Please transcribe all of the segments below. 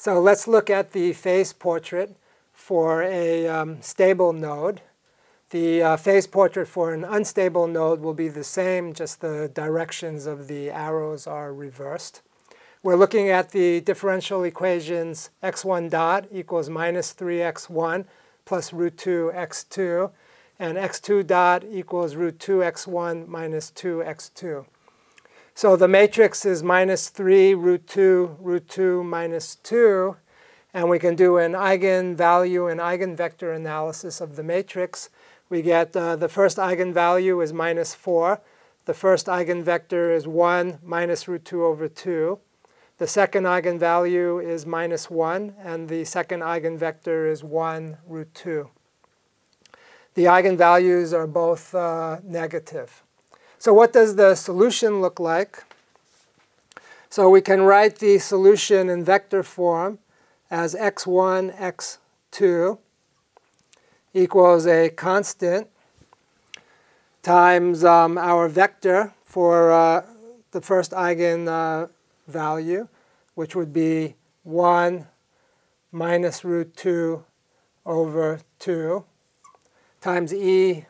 So let's look at the phase portrait for a um, stable node. The uh, phase portrait for an unstable node will be the same, just the directions of the arrows are reversed. We're looking at the differential equations x1 dot equals minus 3x1 plus root 2 x2, and x2 dot equals root 2 x1 minus 2 x2. So the matrix is minus 3 root 2 root 2 minus 2, and we can do an eigenvalue and eigenvector analysis of the matrix we get uh, the first eigenvalue is minus 4. The first eigenvector is 1 minus root 2 over 2. The second eigenvalue is minus 1, and the second eigenvector is 1 root 2. The eigenvalues are both uh, negative. So what does the solution look like? So we can write the solution in vector form as x1, x2 equals a constant times um, our vector for uh, the first eigen uh, which would be 1 minus root 2 over 2 times e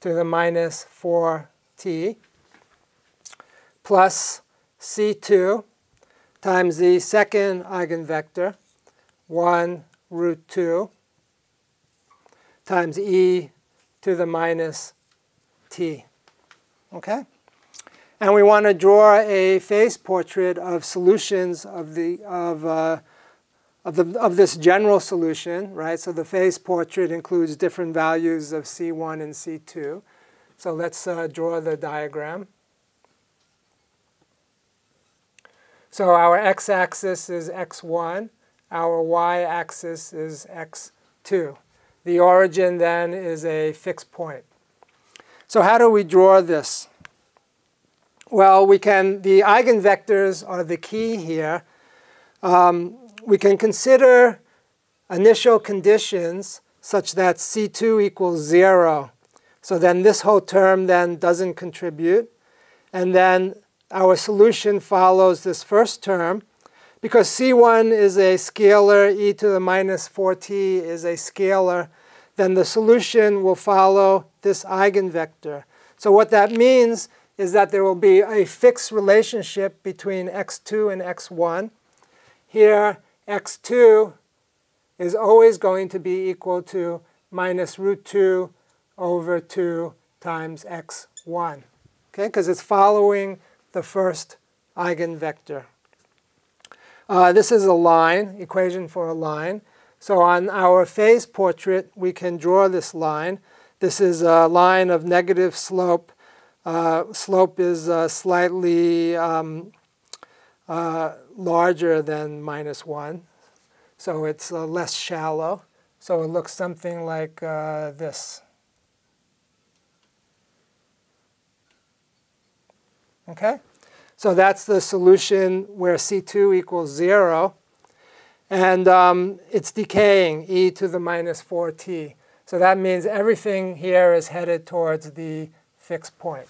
to the minus 4t plus c2 times the second eigenvector, 1 root 2 times e to the minus t. Okay? And we want to draw a phase portrait of solutions of, the, of, uh, of, the, of this general solution, right? So the phase portrait includes different values of C1 and C2. So let's uh, draw the diagram. So our x-axis is x1. Our y-axis is x2. The origin then is a fixed point. So how do we draw this? Well, we can, the eigenvectors are the key here. Um, we can consider initial conditions such that C2 equals 0. So then this whole term then doesn't contribute. And then our solution follows this first term. Because C1 is a scalar, e to the minus 4t is a scalar, then the solution will follow this eigenvector. So what that means is that there will be a fixed relationship between x2 and x1. Here, x2 is always going to be equal to minus root 2 over 2 times x1, okay? Because it's following the first eigenvector. Uh, this is a line, equation for a line. So on our phase portrait, we can draw this line. This is a line of negative slope. Uh, slope is uh, slightly um, uh, larger than minus 1. So it's uh, less shallow. So it looks something like uh, this. Okay? So that's the solution where C2 equals 0. And um, it's decaying, e to the minus 4t. So that means everything here is headed towards the fixed point.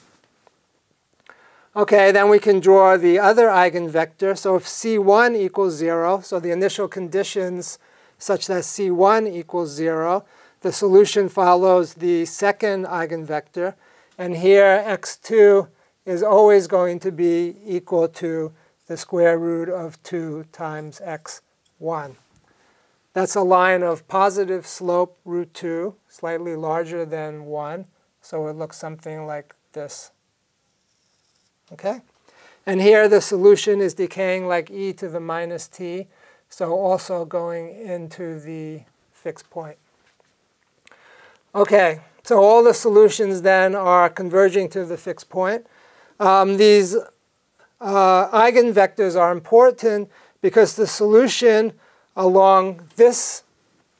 Okay, then we can draw the other eigenvector. So if c1 equals 0, so the initial conditions such that c1 equals 0, the solution follows the second eigenvector. And here x2 is always going to be equal to the square root of 2 times x1. That's a line of positive slope root 2, slightly larger than 1. So it looks something like this. Okay? And here the solution is decaying like e to the minus t, so also going into the fixed point. Okay, so all the solutions then are converging to the fixed point. Um, these uh, eigenvectors are important because the solution along this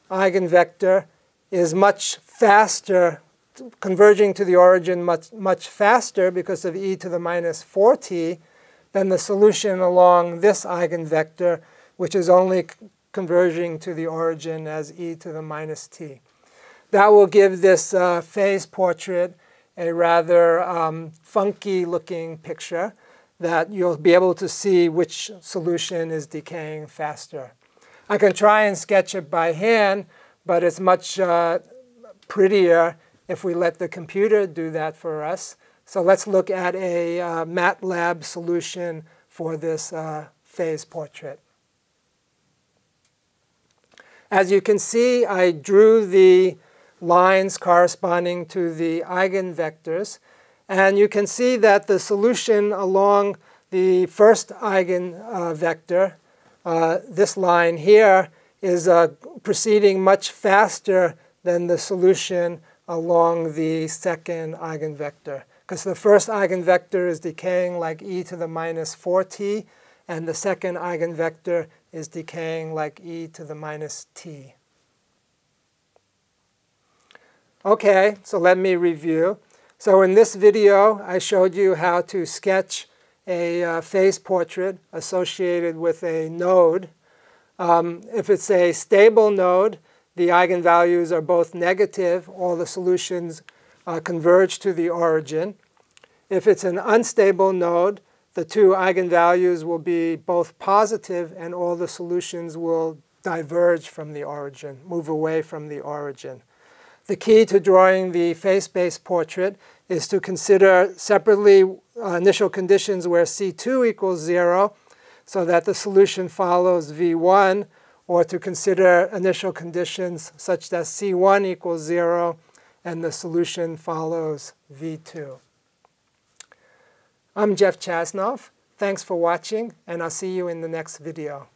eigenvector is much faster, converging to the origin much, much faster because of e to the minus 4t than the solution along this eigenvector, which is only converging to the origin as e to the minus t. That will give this uh, phase portrait a rather um, funky looking picture that you'll be able to see which solution is decaying faster. I can try and sketch it by hand, but it's much uh, prettier if we let the computer do that for us. So let's look at a uh, MATLAB solution for this uh, phase portrait. As you can see, I drew the lines corresponding to the eigenvectors. And you can see that the solution along the first eigenvector, uh, this line here, is uh, proceeding much faster than the solution along the second eigenvector. Because the first eigenvector is decaying like e to the minus 4t, and the second eigenvector is decaying like e to the minus t. Okay, so let me review. So in this video, I showed you how to sketch a uh, phase portrait associated with a node. Um, if it's a stable node, the eigenvalues are both negative. All the solutions uh, converge to the origin. If it's an unstable node, the two eigenvalues will be both positive and all the solutions will diverge from the origin, move away from the origin. The key to drawing the phase-space portrait is to consider separately uh, initial conditions where C2 equals 0 so that the solution follows V1, or to consider initial conditions such that C1 equals 0 and the solution follows V2. I'm Jeff Chasnov. Thanks for watching, and I'll see you in the next video.